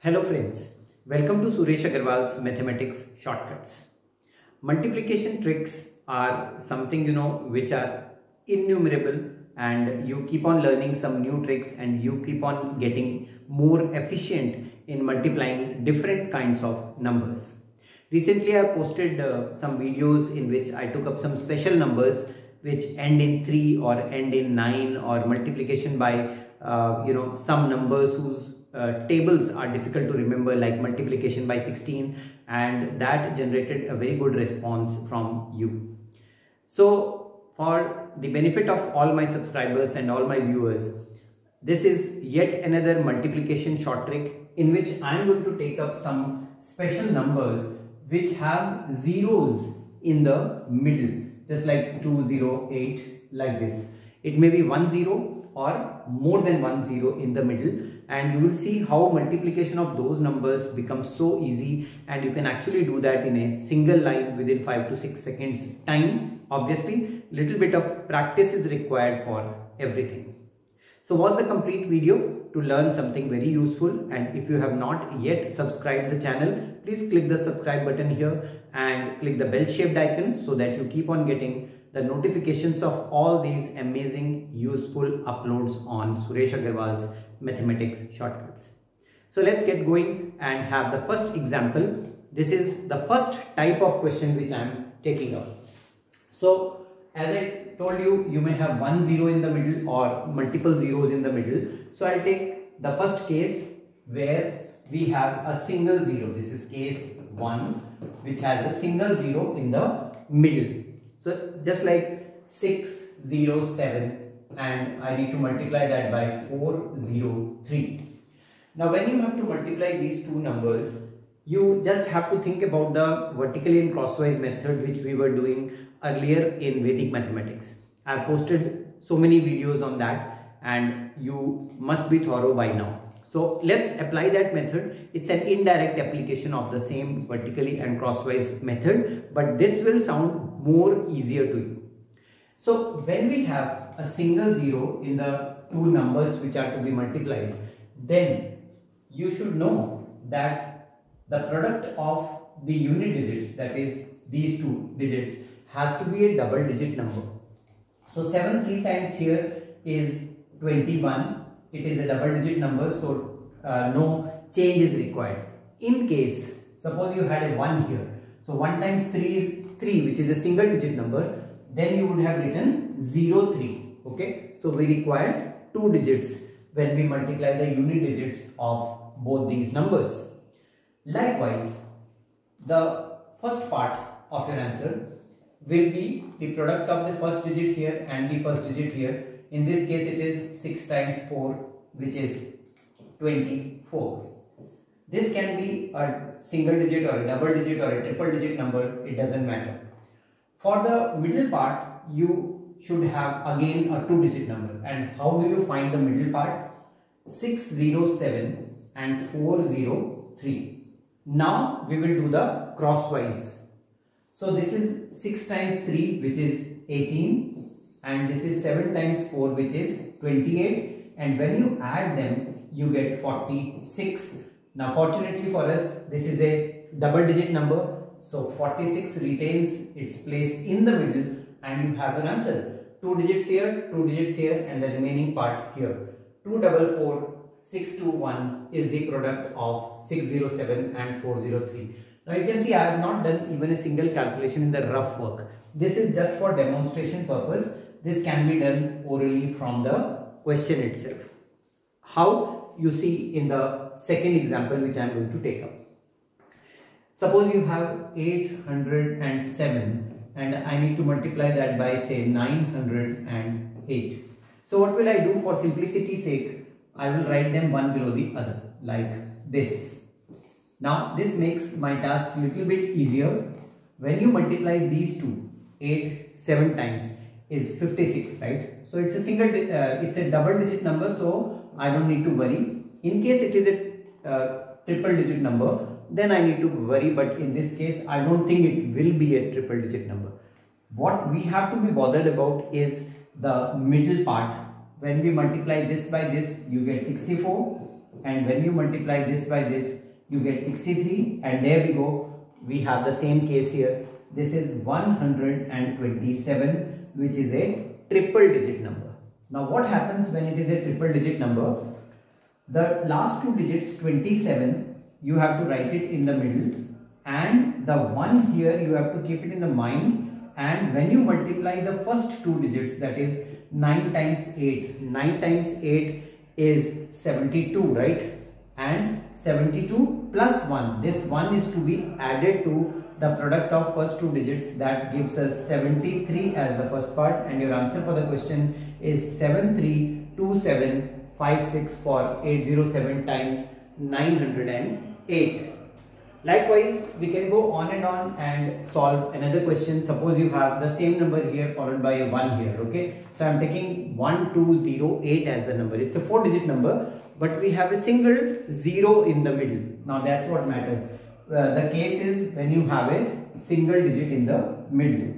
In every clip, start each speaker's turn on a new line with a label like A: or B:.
A: Hello friends, welcome to Suresh Aggarwal's Mathematics Shortcuts. Multiplication tricks are something you know which are innumerable and you keep on learning some new tricks and you keep on getting more efficient in multiplying different kinds of numbers. Recently I posted uh, some videos in which I took up some special numbers which end in 3 or end in 9 or multiplication by uh, you know some numbers whose uh, tables are difficult to remember like multiplication by 16 and that generated a very good response from you. So for the benefit of all my subscribers and all my viewers, this is yet another multiplication short trick in which I am going to take up some special numbers which have zeros in the middle just like 208 like this. It may be 1 0 or more than one zero in the middle and you will see how multiplication of those numbers becomes so easy. And you can actually do that in a single line within 5 to 6 seconds time. Obviously little bit of practice is required for everything. So watch the complete video to learn something very useful. And if you have not yet subscribed the channel please click the subscribe button here and click the bell shaped icon so that you keep on getting the notifications of all these amazing useful uploads on Suresh Aggarwal's mathematics shortcuts. So let's get going and have the first example. This is the first type of question which I am taking up. So as I told you, you may have one zero in the middle or multiple zeros in the middle. So I'll take the first case where we have a single zero. This is case 1 which has a single zero in the middle. So just like 607 and I need to multiply that by 403. Now when you have to multiply these two numbers, you just have to think about the vertically and crosswise method which we were doing earlier in Vedic mathematics. I have posted so many videos on that and you must be thorough by now. So let's apply that method. It's an indirect application of the same vertically and crosswise method, but this will sound more easier to you. So when we have a single zero in the two numbers which are to be multiplied, then you should know that the product of the unit digits, that is these two digits, has to be a double digit number. So 7 3 times here is 21 it is a double digit number so uh, no change is required. In case suppose you had a 1 here. So 1 times 3 is 3 which is a single digit number. Then you would have written 0 3 okay so we require two digits when we multiply the unit digits of both these numbers likewise the first part of your answer will be the product of the first digit here and the first digit here in this case it is 6 times 4 which is 24. This can be a single digit or a double digit or a triple digit number it doesn't matter. For the middle part you should have again a two digit number and how do you find the middle part? 607 and 403. Now we will do the crosswise. So this is 6 times 3 which is 18 and this is 7 times 4 which is 28 and when you add them you get 46. Now fortunately for us this is a double digit number so 46 retains its place in the middle and you have an answer. 2 digits here, 2 digits here and the remaining part here. 244 621 is the product of 607 and 403. Now you can see I have not done even a single calculation in the rough work. This is just for demonstration purpose this can be done orally from the question itself. How you see in the second example which I am going to take up. Suppose you have 807 and I need to multiply that by say 908. So what will I do for simplicity's sake? I will write them one below the other like this. Now this makes my task little bit easier. When you multiply these two, 8 7 times, is 56 right so it's a single uh, it's a double digit number so i don't need to worry in case it is a uh, triple digit number then i need to worry but in this case i don't think it will be a triple digit number. What we have to be bothered about is the middle part. When we multiply this by this you get 64 and when you multiply this by this you get 63 and there we go. We have the same case here. This is 127 which is a triple digit number. Now what happens when it is a triple digit number? The last two digits 27 you have to write it in the middle and the one here you have to keep it in the mind and when you multiply the first two digits that is 9 times 8 9 times 8 is 72 right? And 72 plus 1 this 1 is to be added to the product of first two digits that gives us 73 as the first part and your answer for the question is 732756 for 807 times 908 Likewise, we can go on and on and solve another question. Suppose you have the same number here followed by a 1 here, okay? So I'm taking 1208 as the number. It's a 4 digit number, but we have a single 0 in the middle. Now that's what matters. Uh, the case is when you have a single digit in the middle.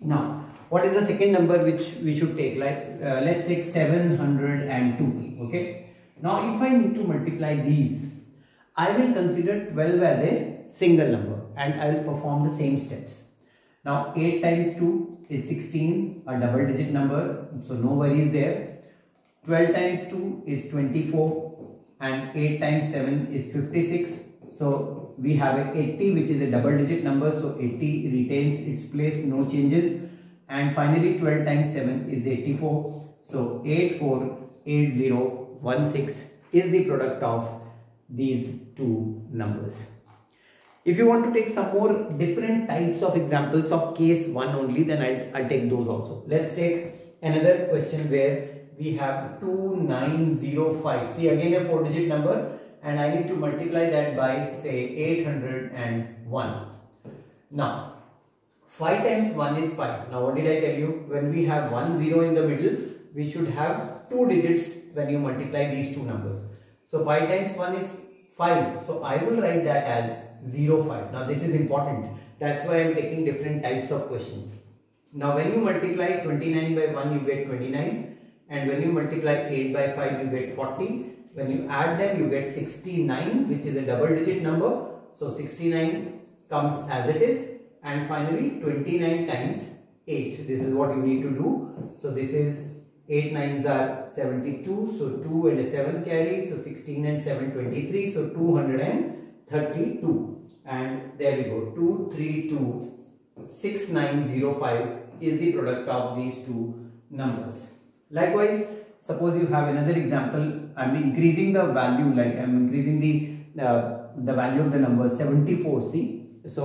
A: Now, what is the second number which we should take? Like, uh, let's take 702, okay? Now, if I need to multiply these, I will consider 12 as a single number and I will perform the same steps. Now 8 times 2 is 16, a double digit number, so no worries there. 12 times 2 is 24 and 8 times 7 is 56. So we have a 80 which is a double digit number, so 80 retains its place, no changes. And finally 12 times 7 is 84. So 848016 is the product of these two numbers. If you want to take some more different types of examples of case 1 only, then I'll, I'll take those also. Let's take another question where we have 2905. See again a 4 digit number and I need to multiply that by say 801. Now 5 times 1 is 5. Now what did I tell you? When we have 1 0 in the middle, we should have 2 digits when you multiply these two numbers. So 5 times 1 is 5. So I will write that as 0, 5. Now this is important. That's why I am taking different types of questions. Now when you multiply 29 by 1 you get 29 and when you multiply 8 by 5 you get 40. When you add them you get 69 which is a double digit number. So 69 comes as it is and finally 29 times 8. This is what you need to do. So this is 8 nines are 72 so 2 and a 7 carry so 16 and 7 23 so 232 and there we go 232 6905 is the product of these two numbers. Likewise suppose you have another example i'm increasing the value like i'm increasing the uh, the value of the number 74 see so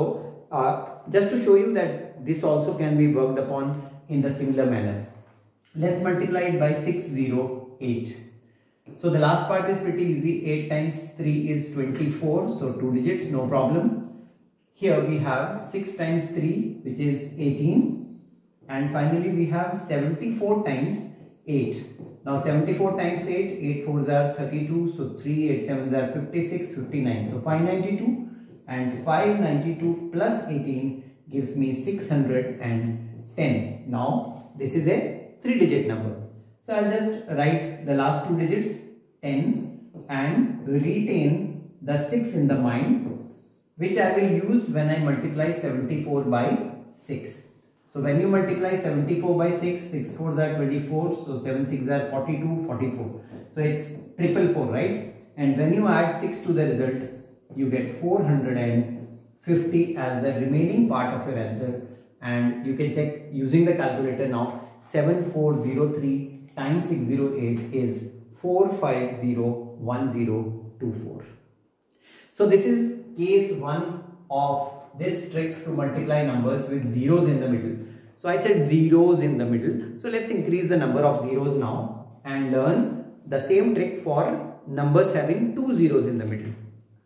A: uh, just to show you that this also can be worked upon in the similar manner Let's multiply it by 608. So the last part is pretty easy. 8 times 3 is 24. So 2 digits, no problem. Here we have 6 times 3 which is 18. And finally we have 74 times 8. Now 74 times 8, 8 4s are 32. So 3 8 7s are 56, 59. So 592 and 592 plus 18 gives me 610. Now this is a three digit number. So I'll just write the last two digits 10 and retain the 6 in the mind which I will use when I multiply 74 by 6. So when you multiply 74 by 6, 6 4s are 24, so 7 6 are 42, 44. So it's triple 4, right? And when you add 6 to the result, you get 450 as the remaining part of your answer. And you can check using the calculator now 7403 times 608 is 4501024. So this is case 1 of this trick to multiply numbers with zeros in the middle. So I said zeros in the middle. So let's increase the number of zeros now and learn the same trick for numbers having two zeros in the middle.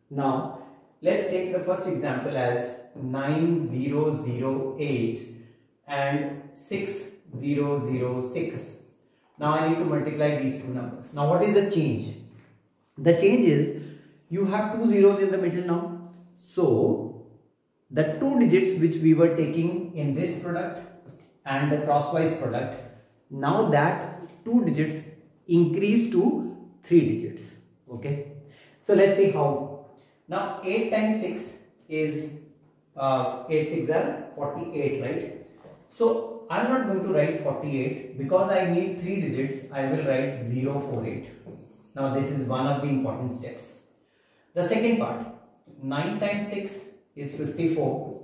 A: Now let's take the first example as 9008 and 6 0, 0, 6. Now I need to multiply these two numbers. Now what is the change? The change is you have two zeros in the middle now. So the two digits which we were taking in this product and the crosswise product, now that two digits increase to three digits. Okay. So let's see how. Now 8 times 6 is uh, 8 6 are 48 right. So I'm not going to write 48 because I need 3 digits I will write 048. Now this is one of the important steps. The second part 9 times 6 is 54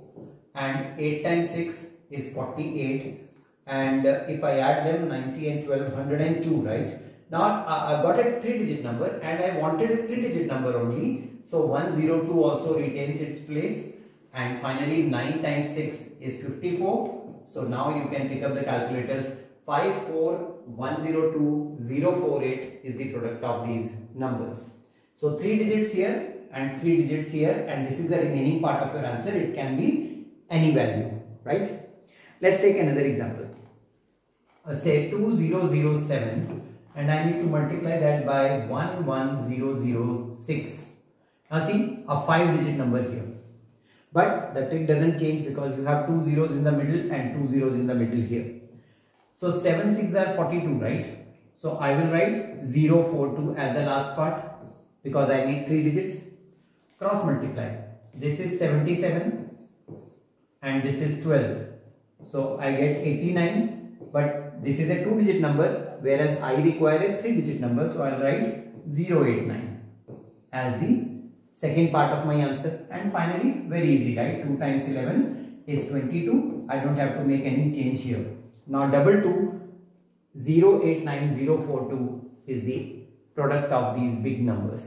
A: and 8 times 6 is 48 and if I add them 90 and 12 102 right? Now I've got a 3 digit number and I wanted a 3 digit number only. So 102 also retains its place. And finally 9 times 6 is 54 so now you can pick up the calculators. 54102 is the product of these numbers. So 3 digits here and 3 digits here and this is the remaining part of your answer. It can be any value right? Let's take another example. Uh, say 2007 and I need to multiply that by 11006 now see a 5 digit number here but the trick doesn't change because you have two zeros in the middle and two zeros in the middle here. So 7 6 are 42 right? So I will write 042 as the last part because I need 3 digits. Cross multiply. This is 77 and this is 12 so I get 89 but this is a 2 digit number whereas I require a 3 digit number so I'll write 089 as the second part of my answer and finally very easy right 2 times 11 is 22 I don't have to make any change here now double 2 089042 is the product of these big numbers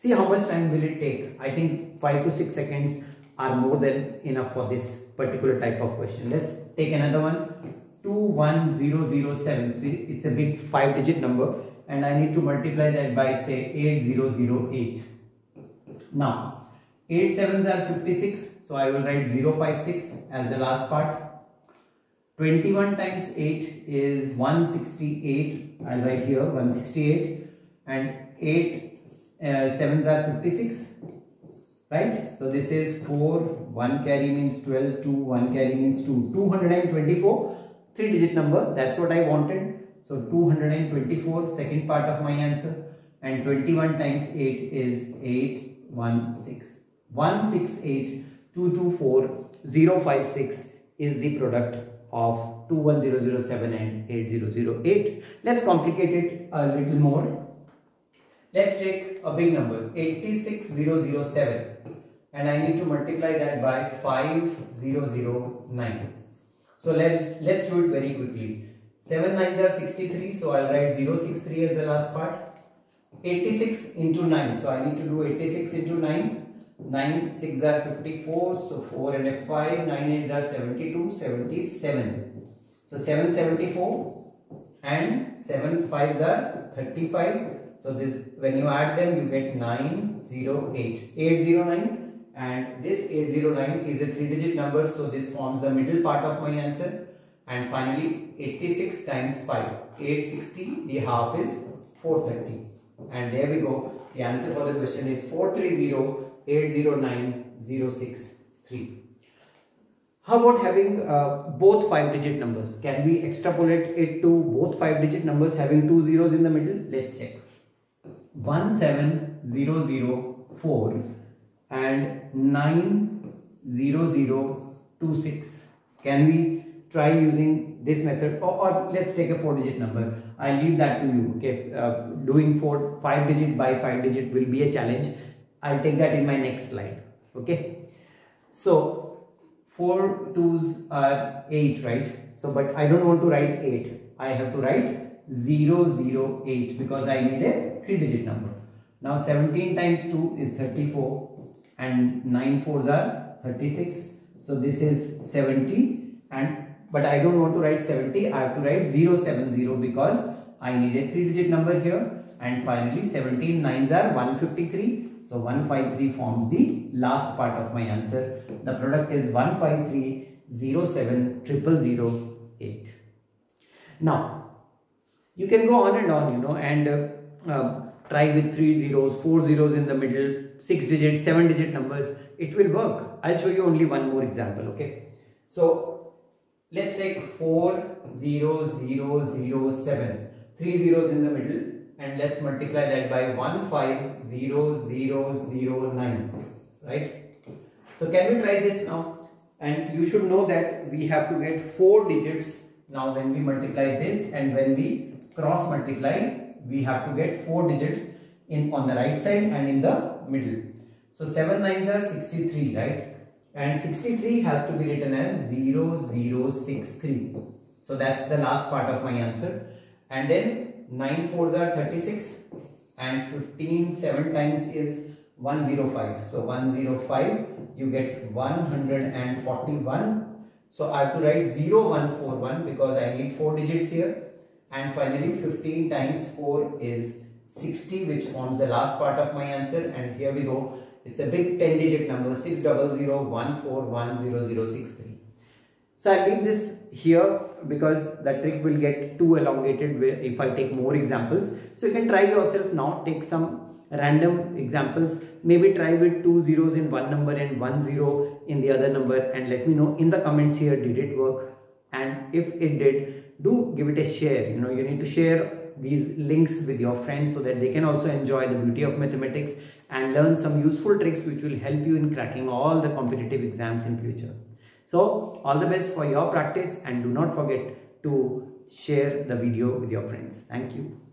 A: See how much time will it take? I think 5 to 6 seconds are more than enough for this particular type of question. Let's take another one. 21007. See, it's a big 5 digit number and I need to multiply that by say 8008. Now, 8 sevens are 56. So I will write 056 as the last part. 21 times 8 is 168. I'll write here 168 and 8 uh, 7s are 56 right so this is 4 1 carry means 12 2 1 carry means 2 224 three digit number that's what I wanted so 224 second part of my answer and 21 times 8 is 816 168 224 056 is the product of 21007 and 8008 let's complicate it a little more Let's take a big number 86007 and I need to multiply that by 5009. So let's let's do it very quickly. 7 9s are 63 so I'll write 063 as the last part. 86 into 9 so I need to do 86 into 9. 9 6 are 54 so 4 and a 5 9 8 are 72 77. So 774 and 7 5s are 35 so this when you add them you get 908. 809 and this 809 is a 3 digit number. So this forms the middle part of my answer. And finally 86 times 5 860 the half is 430 and there we go. The answer for the question is 430-809-063 how about having uh, both 5 digit numbers? Can we extrapolate it to both 5 digit numbers having two zeros in the middle? Let's check. 17004 and 90026. Can we try using this method or, or let's take a four digit number. I leave that to you. Okay, uh, doing four five digit by five digit will be a challenge. I'll take that in my next slide. Okay, so four twos are eight, right? So, but I don't want to write eight. I have to write 008 because I need a 3 digit number. Now 17 times 2 is 34 and 9 fours are 36. So this is 70 and but I don't want to write 70 I have to write 070 because I need a 3 digit number here. And finally 17 nines are 153 so 153 forms the last part of my answer. The product is 15307 Now you can go on and on you know and uh, uh, try with three zeros four zeros in the middle six digit seven digit numbers. It will work. I'll show you only one more example okay? So let's take four zero zero zero seven. Three zeros in the middle and let's multiply that by 150009 right? So can we try this now? And you should know that we have to get four digits. Now when we multiply this and when we cross multiply we have to get four digits in on the right side and in the middle. So 7 nines are 63 right and 63 has to be written as 0063 so that's the last part of my answer. And then 9 fours are 36 and 15 7 times is 105 so 105 you get 141 so I have to write 0141 because I need 4 digits here. And finally 15 times 4 is 60 which forms the last part of my answer. And here we go it's a big 10 digit number 60014100063 so I'll leave this here because the trick will get too elongated if I take more examples. So you can try yourself now, take some random examples, maybe try with two zeros in one number and one zero in the other number and let me know in the comments here did it work? And if it did do give it a share. You know you need to share these links with your friends so that they can also enjoy the beauty of mathematics and learn some useful tricks which will help you in cracking all the competitive exams in future so all the best for your practice and do not forget to share the video with your friends. Thank you.